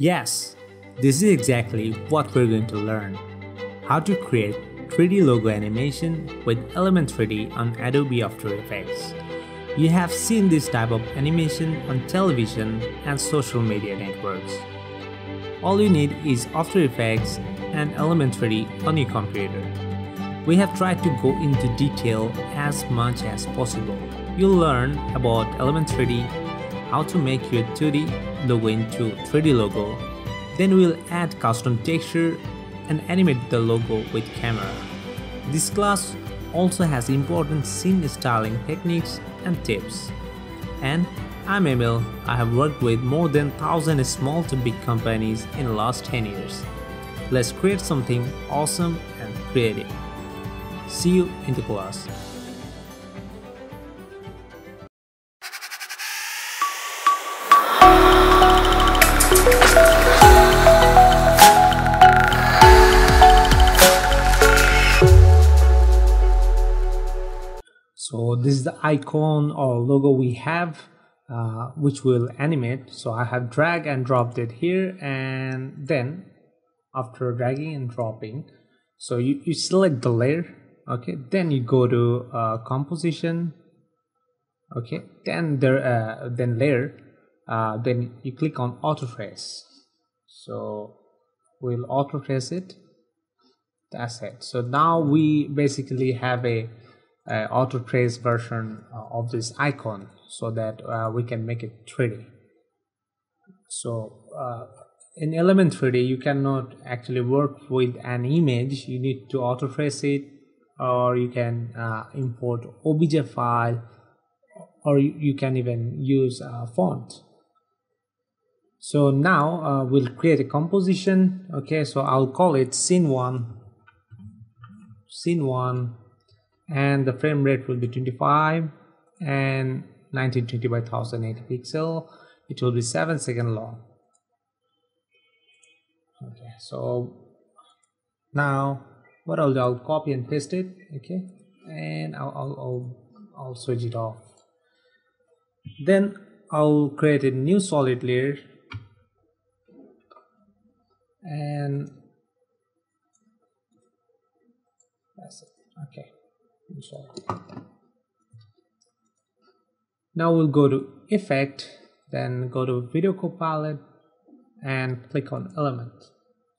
Yes, this is exactly what we're going to learn. How to create 3D logo animation with Element 3D on Adobe After Effects. You have seen this type of animation on television and social media networks. All you need is After Effects and Element 3D on your computer. We have tried to go into detail as much as possible. You'll learn about Element 3D, how to make your 2D logo into 3D logo. Then we'll add custom texture and animate the logo with camera. This class also has important scene styling techniques and tips. And I'm Amil. I have worked with more than 1000 small to big companies in the last 10 years. Let's create something awesome and creative. See you in the class. so this is the icon or logo we have uh, which will animate. So I have drag and dropped it here and then after dragging and dropping. So you, you select the layer okay then you go to uh, composition. Okay then there uh, then layer uh, then you click on auto trace so we'll auto trace it. That's it. So now we basically have a uh, auto trace version uh, of this icon so that uh, we can make it 3d so uh, in element 3d you cannot actually work with an image. You need to auto trace it or you can uh, import obj file or you, can even use a font. So now uh, we'll create a composition okay? So i'll call it scene one scene one and the frame rate will be 25 and 1920 by 1080 pixel. It will be 7 second long. Okay so now what I'll do I'll copy and paste it okay? And I'll, I'll, I'll, I'll switch it off. Then I'll create a new solid layer. And that's it. Okay. Now we'll go to effect then go to video copilot and click on element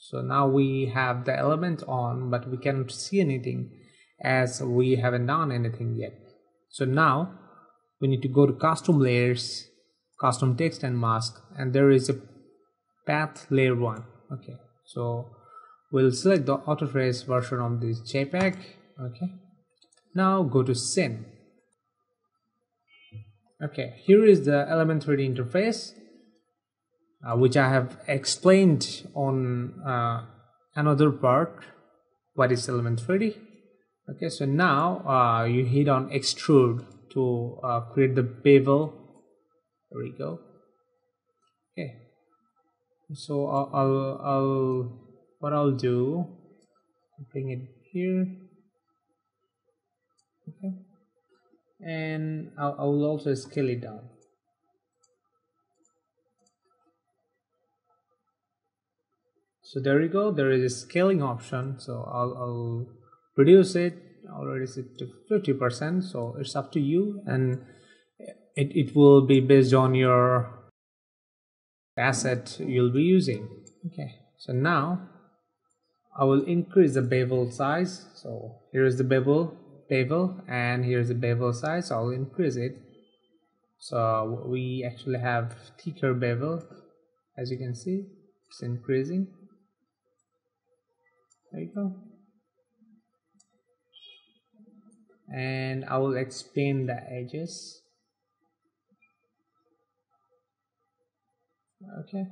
so now we have the element on but we cannot see anything as we haven't done anything yet. So now we need to go to custom layers custom text and mask and there is a path layer one. Okay so we'll select the auto trace version of this jpeg. Okay now go to scene. Okay, here is the Element 3D interface, uh, which I have explained on uh, another part. What is Element 3D? Okay, so now uh, you hit on extrude to uh, create the bevel. There we go. Okay, so I'll, I'll, I'll what I'll do, bring it here okay and I, I will also scale it down so there you go. There is a scaling option. So I'll, I'll reduce it. It to 50 percent. So it's up to you. And it, it will be based on your asset you'll be using. Okay. So now I will increase the bevel size. So here is the bevel bevel and here's the bevel size. So I'll increase it. So we actually have thicker bevel. As you can see it's increasing there you go. And I will expand the edges. Okay.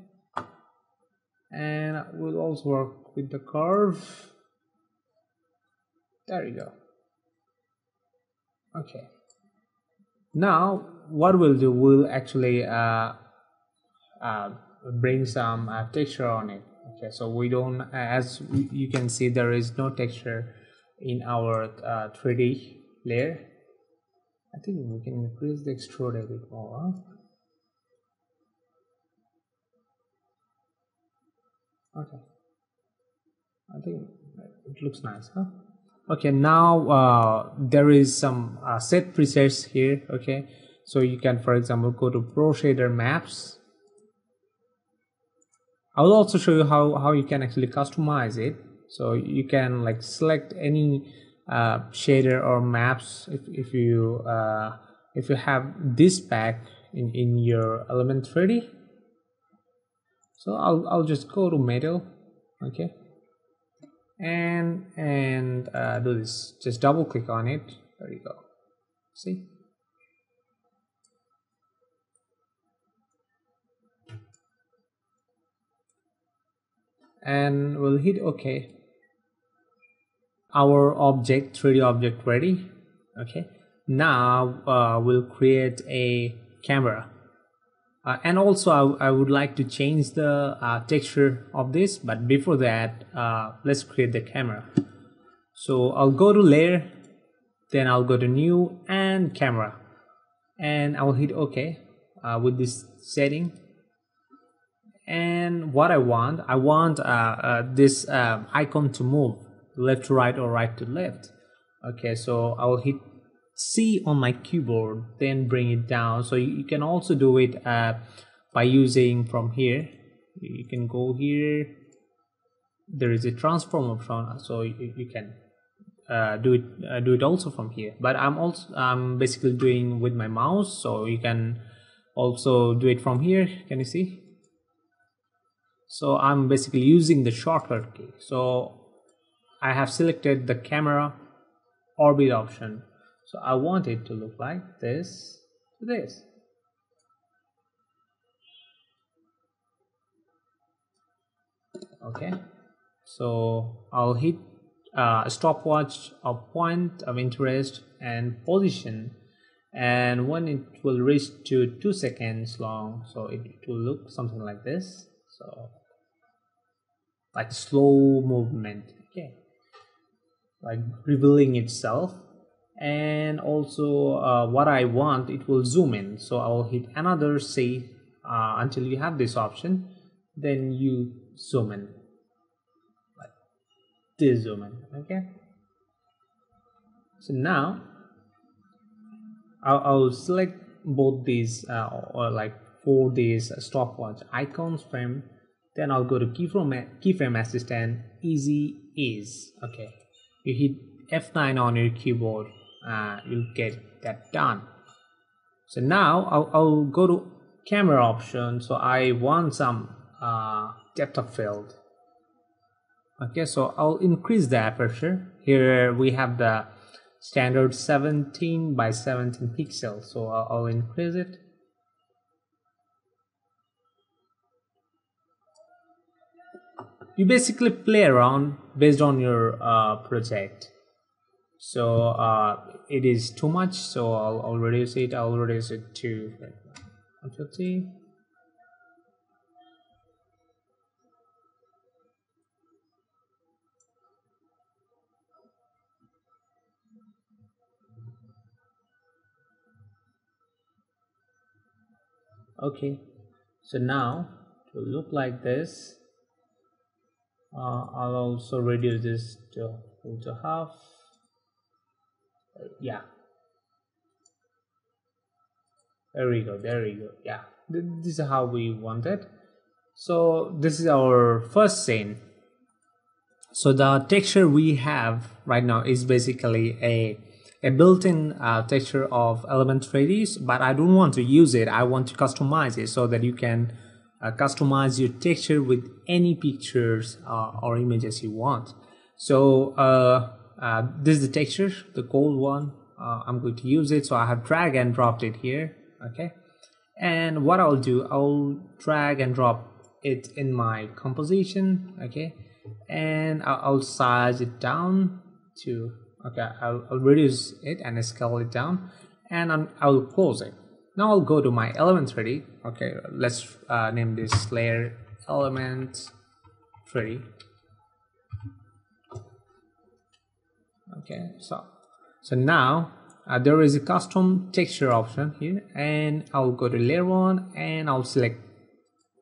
And we'll also work with the curve. There you go. Okay. Now what we'll do we'll actually uh, uh, bring some uh, texture on it okay so we don't as you can see there is no texture in our uh, 3d layer. I think we can increase the extrude a bit more. Okay. I think it looks nice huh? Okay now uh, there is some uh, set presets here okay? So you can for example go to pro shader maps I will also show you how, how you can actually customize it. So you can like select any uh, shader or maps if, if you uh, if you have this pack in, in your element 3d so I'll, I'll just go to metal okay? And and uh, do this. Just double click on it. There you go. See and we'll hit ok. Our object 3d object ready. Okay now uh, we'll create a camera. Uh, and also I, I, would like to change the uh, texture of this. But before that uh, let's create the camera. So I'll go to layer. Then I'll go to new and camera. And I'll hit OK uh, with this setting and what I want I want uh, uh, this icon to move left to right or right to left okay so I'll hit C on my keyboard, then bring it down. So you, can also do it uh, by using from here. You can go here. There is a transform option, so you, you can uh, do it uh, do it also from here. But I'm also I'm basically doing with my mouse, so you can also do it from here. Can you see? So I'm basically using the shortcut key. So I have selected the camera orbit option so I want it to look like this to this. Okay, so I'll hit uh, stopwatch a point of interest and position and when it will reach to two seconds long so it, it will look something like this so like slow movement okay? Like revealing itself. And also uh, what I want it will zoom in. So I'll hit another C uh, until you have this option then you zoom in. Like this zoom in okay? So now I'll, I'll select both these uh, or like for these stopwatch icons frame then I'll go to keyframe keyframe assistant easy ease okay. You hit F9 on your keyboard uh, you'll get that done. So now I'll, I'll, go to camera option so I want some uh, depth of field. Okay so I'll increase the aperture. Here we have the standard 17 by 17 pixels so I'll, I'll increase it you basically play around based on your uh, project. So uh, it is too much so I'll, I'll reduce it I'll reduce it to 150 okay. So now to look like this I'll also reduce this to, to half. Yeah. There we go there we go yeah. This is how we want it. So this is our first scene. So the texture we have right now is basically a a built-in uh, texture of element 3ds but i don't want to use it. I want to customize it so that you can uh, customize your texture with any pictures uh, or images you want. So uh, uh, this is the texture the gold one. Uh, I'm going to use it. So I have drag and dropped it here okay? And what I'll do I'll drag and drop it in my composition okay? And I'll, size it down to okay I'll, I'll, reduce it and scale it down. And i I'll close it now I'll go to my element 3d okay let's uh, name this layer element 3d okay so so now uh, there is a custom texture option here and I'll go to layer one and I'll select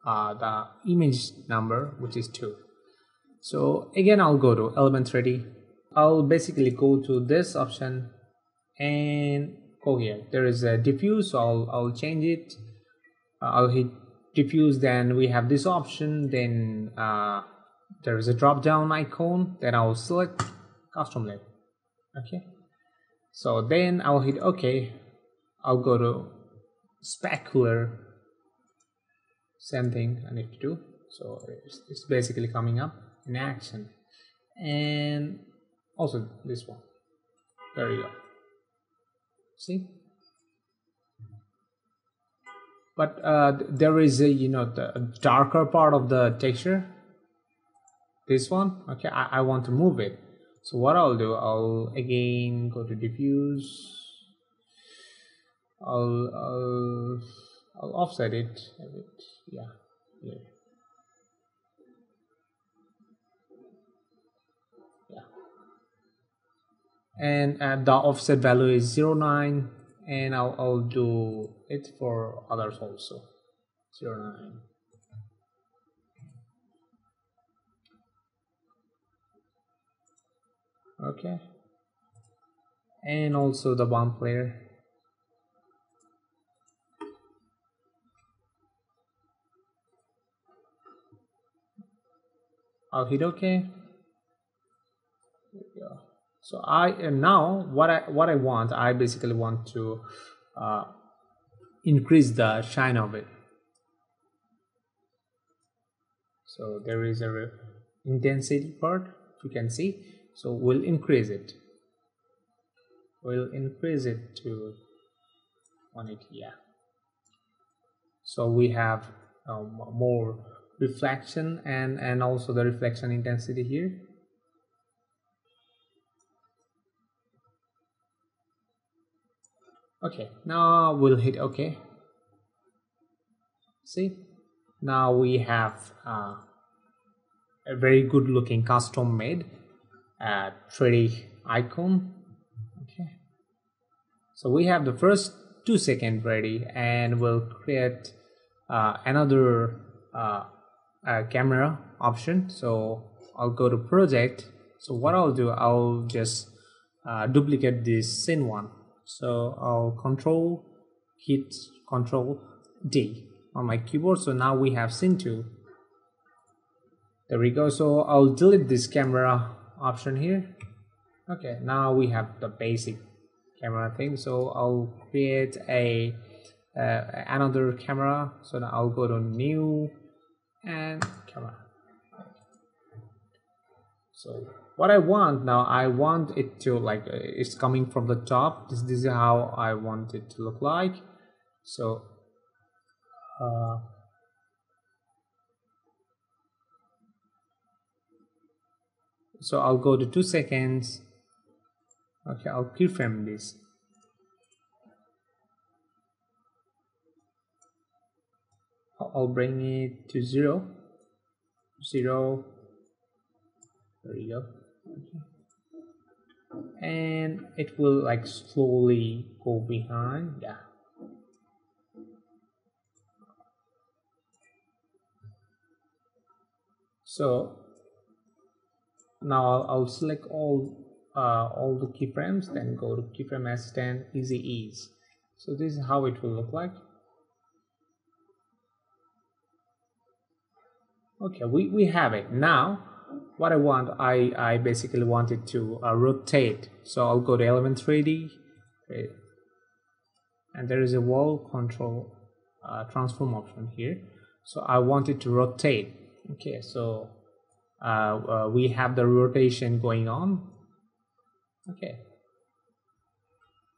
uh, the image number which is 2 so again I'll go to element 3d I'll basically go to this option and go here there is a diffuse. So I'll, I'll change it. Uh, I'll hit diffuse then we have this option. Then uh, there is a drop down icon. Then I'll select custom layer okay. So then I'll hit OK. I'll go to specular. Same thing I need to do. So it's, it's basically coming up in action. And also this one. There you go see? But uh, there is a you know the darker part of the texture. This one? Okay I, I want to move it. So what I'll do I'll again go to diffuse. I'll I'll, I'll offset it a bit. Yeah yeah and uh, the offset value is 09 and I'll, I'll do it for others also. 09 okay. And also the bump layer I'll hit OK so I and now what I what I want I basically want to uh, increase the shine of it. So there is a intensity part you can see. So we'll increase it. We'll increase it to 180 yeah. So we have um, more reflection and and also the reflection intensity here okay now we'll hit ok. See? Now we have uh, a very good looking custom made uh, 3d icon. Okay. So we have the first two second ready and we'll create uh, another uh, camera option. So I'll go to project. So what I'll do I'll just uh, duplicate this scene one so I'll control hit control D on my keyboard. So now we have 2 there we go. So I'll delete this camera option here. Okay now we have the basic camera thing. So I'll create a uh, another camera. So now I'll go to new and camera. So what I want now I want it to like uh, it's coming from the top. This, this is how I want it to look like. So uh, so I'll go to two seconds. Okay I'll keyframe this. I'll bring it to zero. Zero. There you go. And it will like slowly go behind. Yeah. So now I'll, select all uh, all the keyframes then go to keyframe assistant easy ease. So this is how it will look like. Okay we, we have it. Now what I want I, I basically wanted to uh, rotate. So I'll go to element 3d and there is a wall control uh, transform option here. So I want it to rotate. Okay so uh, uh, we have the rotation going on. Okay.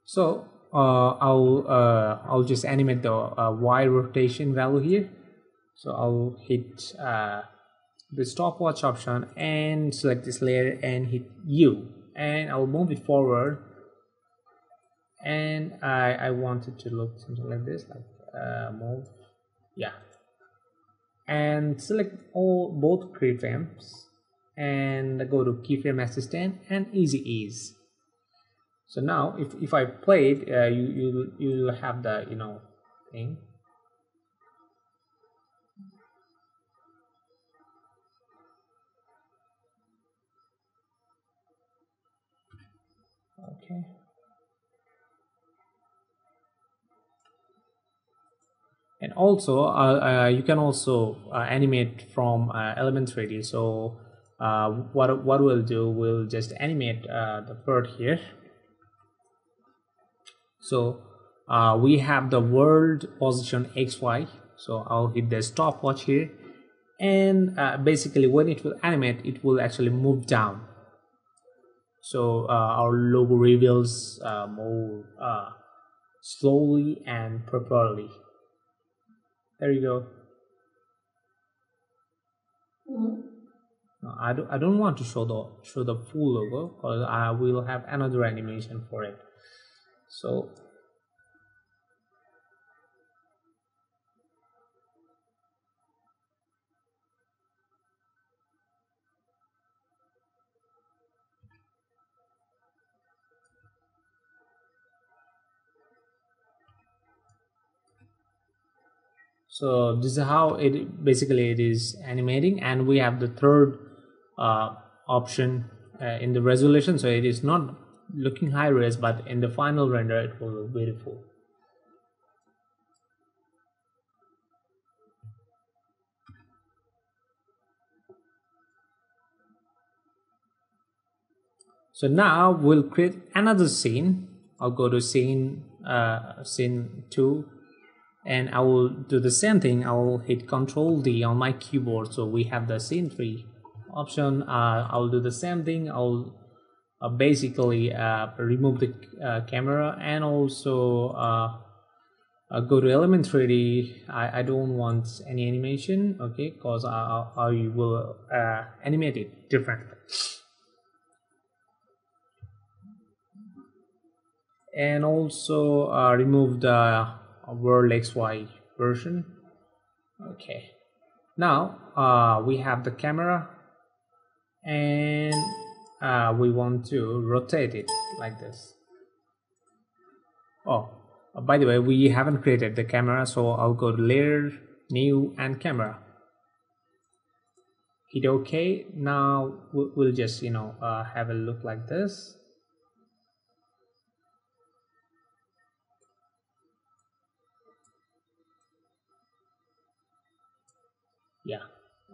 So uh, I'll uh, I'll just animate the Y rotation value here. So I'll hit the stopwatch option and select this layer and hit U. And I'll move it forward. And I, I want it to look something like this like move. Yeah. And select all both keyframes and go to keyframe assistant and easy ease. So now if, if I play it uh, you you you'll have the you know thing okay. And also uh, uh, you can also uh, animate from uh, element 3d so uh, what what we'll do we'll just animate uh, the bird here. So we have the world position xy so I'll hit the stopwatch here. And basically when it will animate it will actually move down so uh, our logo reveals uh, more uh, slowly and properly there you go. Mm-hmm. No, I don't. I don't want to show the show the full logo because I will have another animation for it. So so this is how it basically it is animating and we have the third uh, option uh, in the resolution. So it is not looking high res but in the final render it will look beautiful. So now we'll create another scene. I'll go to scene uh, scene 2 and I will do the same thing. I will hit control D on my keyboard. So we have the scene 3 option. Uh, I'll do the same thing. I'll uh, basically uh, remove the uh, camera and also uh, uh, go to element 3d I, I don't want any animation okay? Because I, I will animate it differently. And also remove the world xy version. Okay. Now uh, we have the camera and uh, we want to rotate it like this. Oh uh, by the way we haven't created the camera so I'll go to layer new and camera. Hit ok. Now we'll just you know uh, have a look like this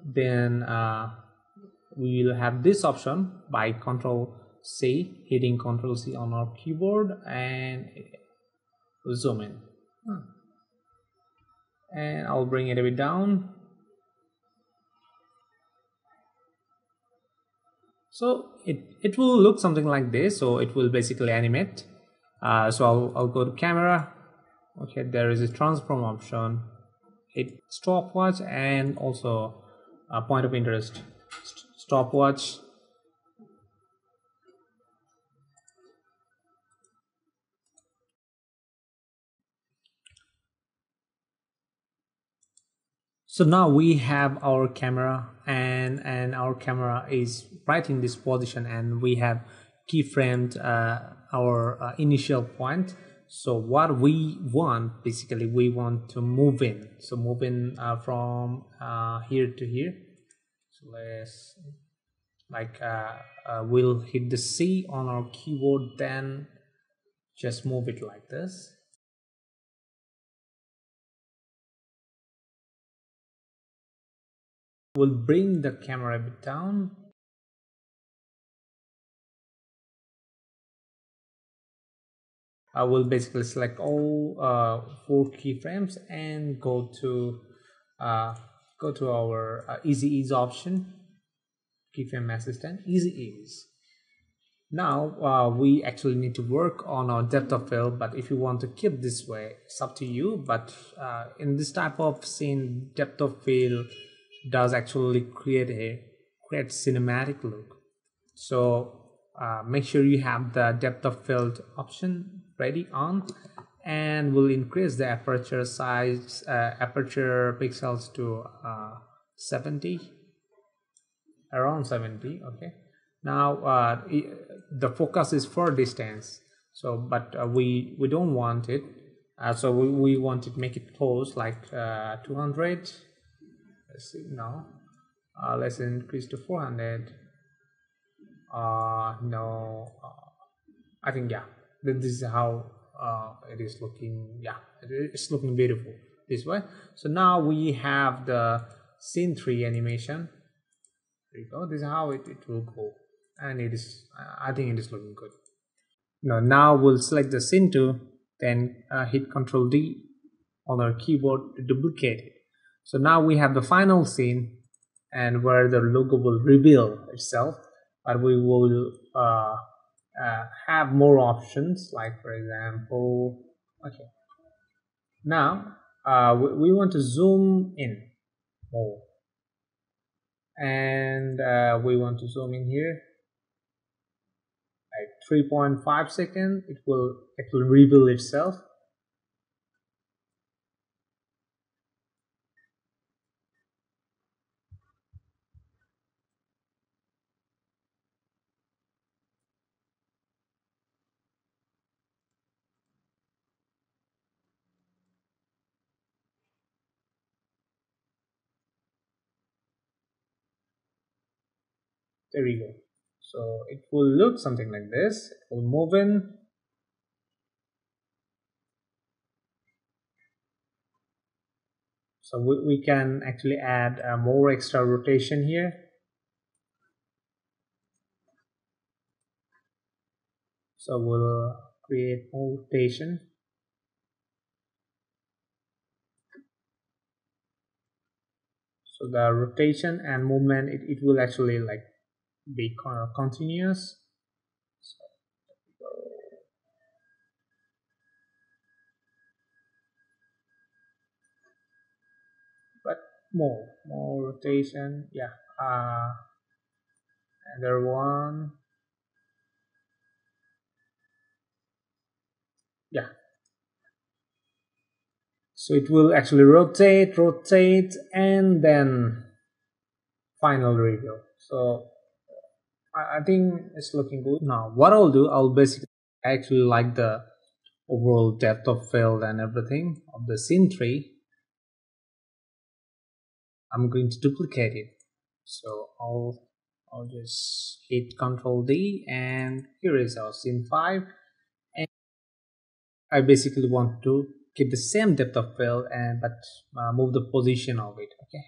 then uh, we will have this option by control C hitting control C on our keyboard and zoom in. Hmm. and I'll bring it a bit down. So it it will look something like this. So it will basically animate. Uh, so I'll, I'll go to camera. Okay there is a transform option. Hit stopwatch and also a point of interest. Stopwatch. So now we have our camera and and our camera is right in this position and we have keyframed uh, our uh, initial point so what we want basically we want to move in. So moving uh, from uh, here to here. So let's like uh, uh, we'll hit the C on our keyboard then just move it like this. We'll bring the camera down I will basically select all uh, four keyframes and go to uh, go to our uh, easy ease option keyframe assistant easy ease. Now uh, we actually need to work on our depth of field but if you want to keep this way it's up to you but uh, in this type of scene depth of field does actually create a create cinematic look. So uh, make sure you have the depth of field option ready on and we'll increase the aperture size uh, aperture pixels to uh, 70 around 70 okay? Now uh, the focus is for distance so but uh, we we don't want it uh, so we, we want to make it close like uh, 200 let's see now let's increase to 400 uh no i think yeah this is how uh, it is looking yeah it's looking beautiful this way. So now we have the scene 3 animation. There you go. This is how it, it will go. And it is i think it is looking good. Now now we'll select the scene 2 then uh, hit Ctrl D on our keyboard to duplicate it. So now we have the final scene and where the logo will reveal itself, but we will uh, uh, have more options like for example, okay. Now uh, we, we, want to zoom in more. And uh, we want to zoom in here. Like 3.5 second it will it will reveal itself there we go. So it will look something like this. It will move in. So we, we can actually add uh, more extra rotation here. So we'll create more rotation. So the rotation and movement it, it will actually like be continuous. So, but more, more rotation. Yeah. Uh, another one. Yeah. So it will actually rotate, rotate, and then final reveal. So I, think it's looking good now. What I'll do, I'll basically actually like the overall depth of field and everything of the scene tree. I'm going to duplicate it. So I'll I'll just hit Control D and here is our scene 5 and I basically want to keep the same depth of field and but uh, move the position of it okay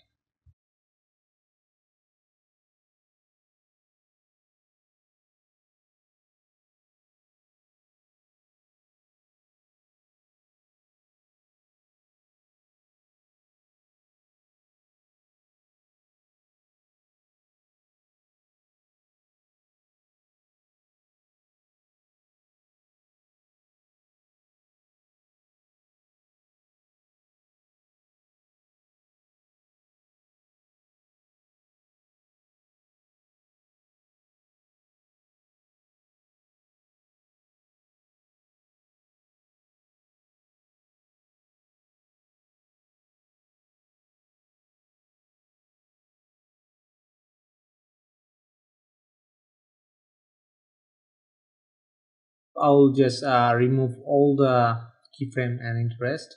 I'll just uh, remove all the keyframe and interest.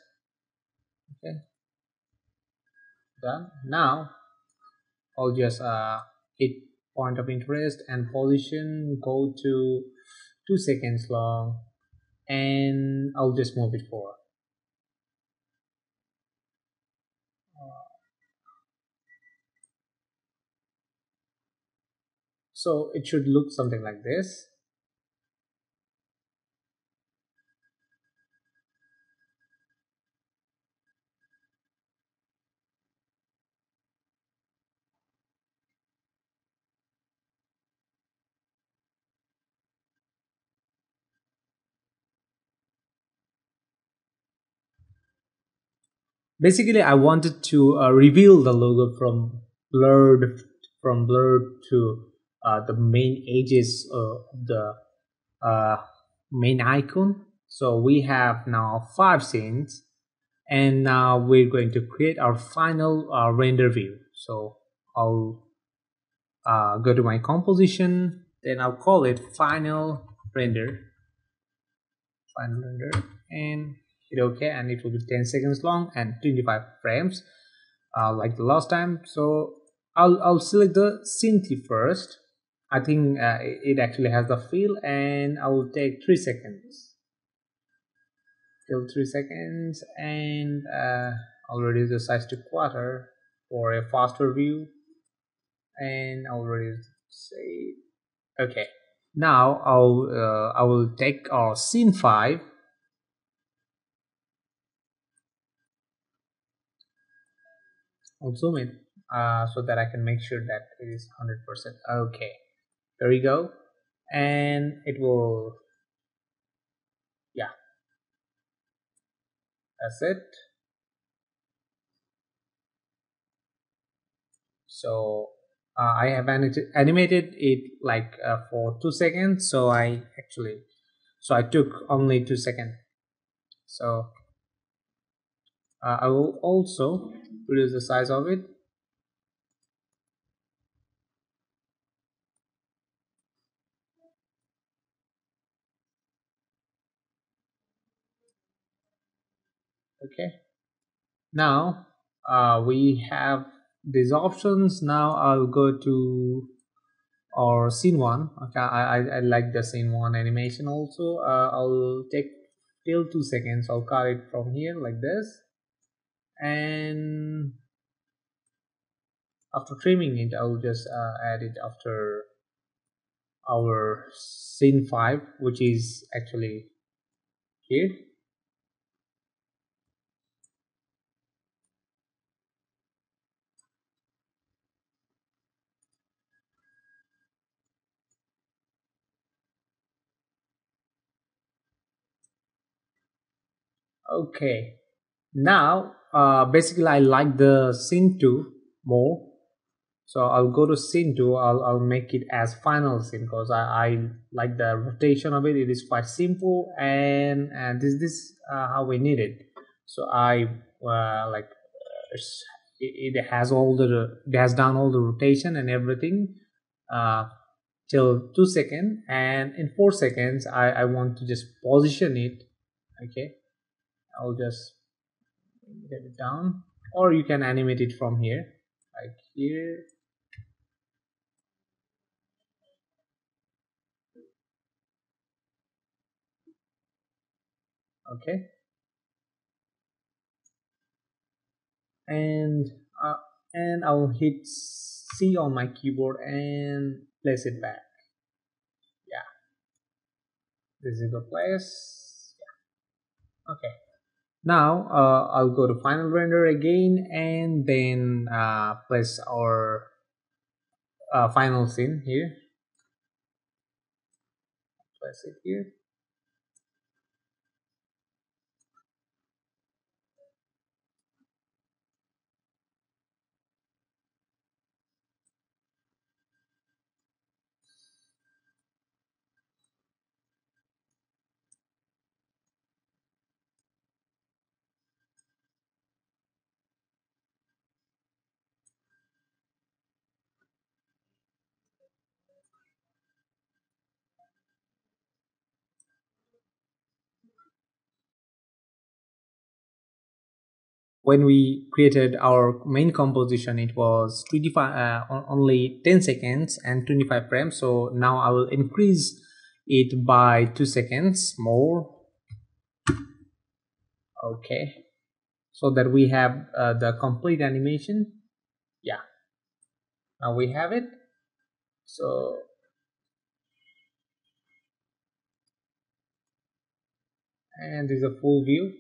Okay. Done. Now I'll just uh, hit point of interest and position go to two seconds long and I'll just move it forward. So it should look something like this basically I wanted to uh, reveal the logo from blurred from blurred to uh, the main edges of the uh, main icon. So we have now five scenes and now we're going to create our final uh, render view. So I'll uh, go to my composition then I'll call it final render. Final render and hit ok and it will be 10 seconds long and 25 frames uh, like the last time. So I'll, I'll select the Cintiq first. I think uh, it actually has the feel and I will take 3 seconds. Till 3 seconds and uh, I'll reduce the size to quarter for a faster view. And I'll reduce say okay. Now I'll uh, I will take our scene 5 I'll zoom in uh, so that I can make sure that it is 100% okay there we go. And it will yeah. That's it. So uh, I have animated it like uh, for two seconds. So I actually so I took only two seconds. So uh, I will also reduce the size of it. Okay. Now uh, we have these options. Now I'll go to our scene one. Okay I, I, I like the scene one animation also. Uh, I'll take till two seconds. I'll cut it from here like this and after trimming it I'll just uh, add it after our scene 5 which is actually here. Okay. Now uh, basically I like the scene 2 more. So I'll go to scene 2 I'll, I'll make it as final scene because I, I like the rotation of it. It is quite simple and and this this uh, how we need it. So I uh, like it, it has all the it has done all the rotation and everything uh, till 2 seconds and in 4 seconds I, I want to just position it. Okay. I'll just get it down. Or you can animate it from here. Like here. Okay. And uh, and I'll hit C on my keyboard and place it back. Yeah. This is the place. Yeah. okay now uh, I'll go to final render again and then uh, place our uh, final scene here. Place it here when we created our main composition it was 25 uh, only 10 seconds and 25 frames. So now i will increase it by two seconds more. Okay. So that we have uh, the complete animation. Yeah. Now we have it. So and this is a full view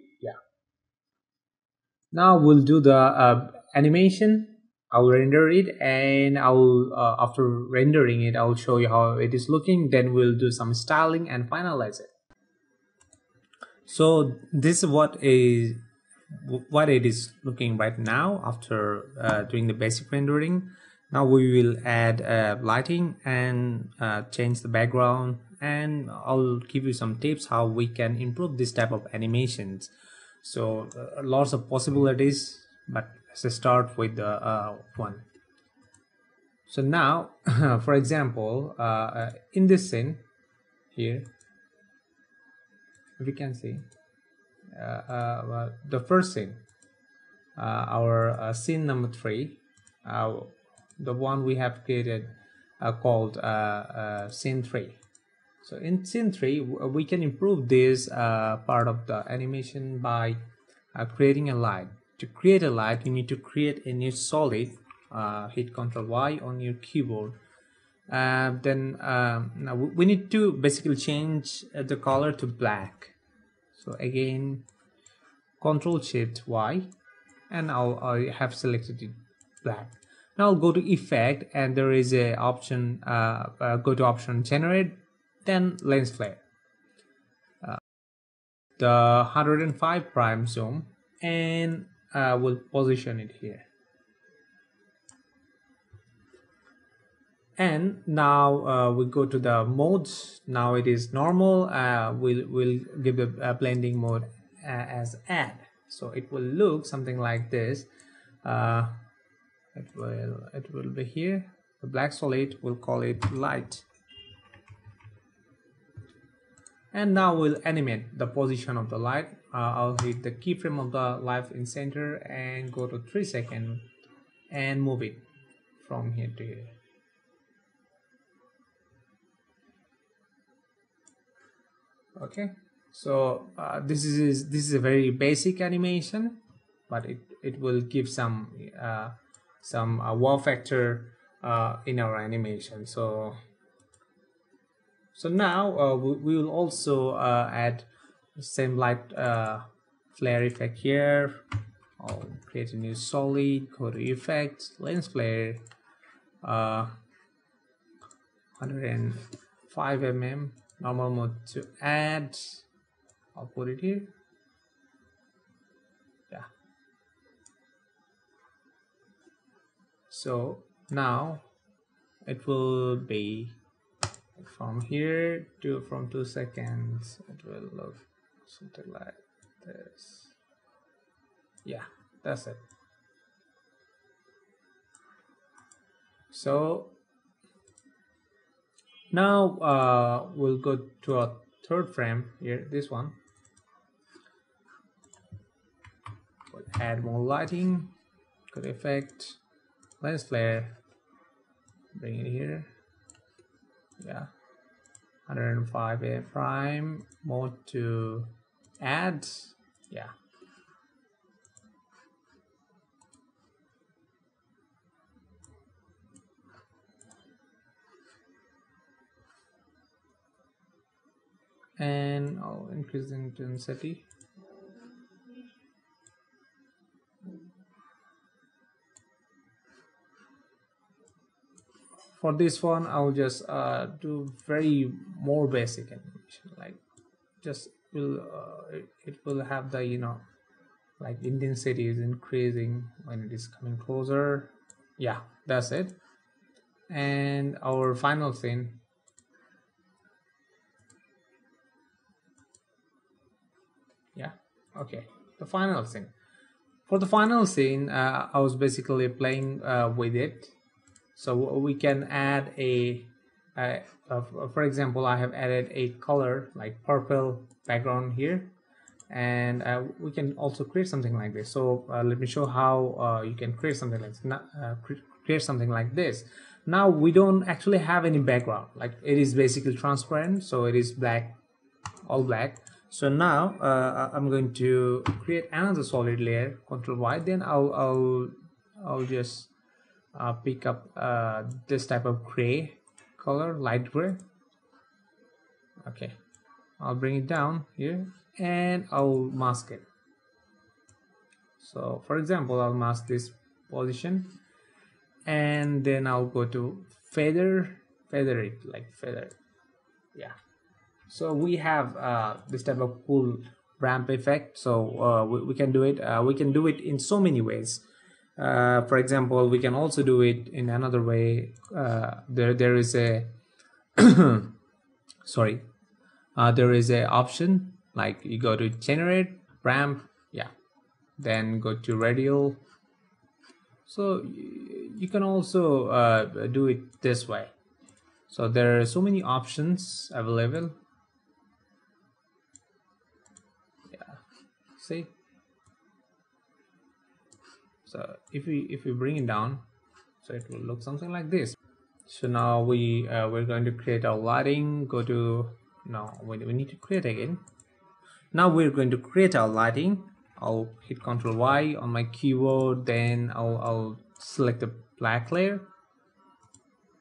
now we'll do the uh, animation. I'll render it and I'll uh, after rendering it I'll show you how it is looking. Then we'll do some styling and finalize it. So this is what is what it is looking right now after uh, doing the basic rendering. Now we will add uh, lighting and uh, change the background. And I'll give you some tips how we can improve this type of animations so uh, lots of possibilities but let's start with the uh, one. So now for example uh, uh, in this scene here we can see uh, uh, the first scene our scene number three the one we have created called scene three so in scene 3 we can improve this uh, part of the animation by uh, creating a light. To create a light you need to create a new solid uh, hit Ctrl Y on your keyboard. Uh, then um, now we need to basically change uh, the color to black. So again Ctrl Shift Y and I'll, I have selected it black. Now I'll go to effect and there is a option uh, go to option generate then lens flare. Uh, the 105 prime zoom and uh, we'll position it here. And now uh, we go to the modes. Now it is normal. Uh, we'll, we'll give the blending mode uh, as add. So it will look something like this. Uh, it will it will be here. The black solid we'll call it light and now we'll animate the position of the light. Uh, I'll hit the keyframe of the light in center and go to 3 seconds and move it from here to here. Okay so uh, this is this is a very basic animation but it it will give some uh, some uh, wow factor uh, in our animation. So so now uh, we, we, will also uh, add same light uh, flare effect here. I'll create a new solid go to effects lens flare uh, 105 mm normal mode to add. I'll put it here. Yeah. So now it will be from here to from two seconds it will look something like this. Yeah that's it. So now uh, we'll go to a third frame here this one. We'll add more lighting good effect lens flare bring it here yeah. 105 a prime. Mode to add? Yeah. And I'll increase the intensity for this one I'll just uh, do very more basic animation like just will uh, it, it will have the you know like intensity is increasing when it is coming closer. Yeah that's it. And our final scene. Yeah okay. The final scene. For the final scene uh, I was basically playing uh, with it so we can add a, a, a, for example I have added a color like purple background here. And uh, we can also create something like this. So uh, let me show how uh, you can create something like this, uh, create something like this. Now we don't actually have any background. Like it is basically transparent so it is black all black. So now uh, I'm going to create another solid layer control Y. Then I'll, I'll I'll just uh, pick up uh, this type of gray color light gray. Okay. I'll bring it down here and I'll mask it. So for example I'll mask this position and then I'll go to feather feather it like feather. Yeah. So we have uh, this type of cool ramp effect. So uh, we, we, can do it uh, we can do it in so many ways uh, for example we can also do it in another way. Uh, there there is a sorry. Uh, there is a option like you go to generate ramp yeah. Then go to radial. So you can also uh, do it this way. So there are so many options available. Yeah. See so if we if we bring it down so it will look something like this. So now we uh, we're going to create our lighting go to no we, we need to create again. Now we're going to create our lighting. I'll hit Ctrl Y on my keyboard then I'll, I'll select the black layer.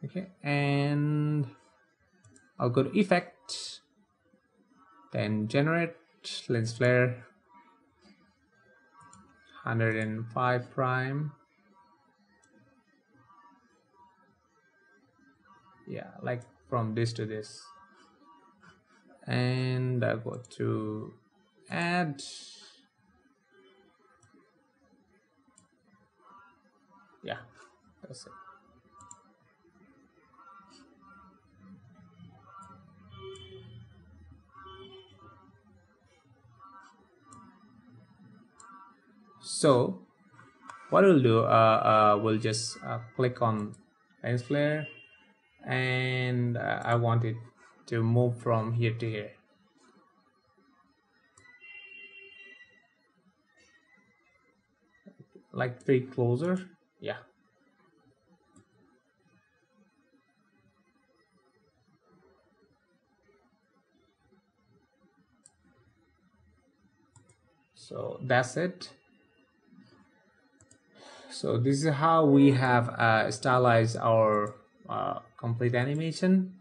Okay and I'll go to effect then generate lens flare 105 prime. Yeah like from this to this. And I go to add. Yeah that's it so what we'll do uh, uh, we'll just uh, click on lens flare and uh, I want it to move from here to here. Like three closer? Yeah. So that's it so this is how we have uh, stylized our uh, complete animation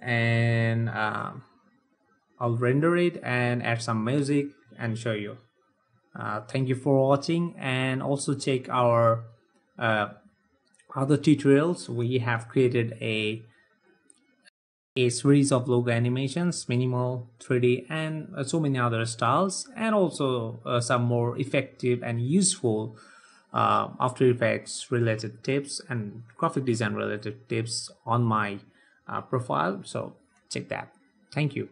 and uh, I'll render it and add some music and show you. Uh, thank you for watching and also check our uh, other tutorials. We have created a a series of logo animations minimal 3d and so many other styles and also uh, some more effective and useful uh, after effects related tips and graphic design related tips on my uh, profile. So check that. Thank you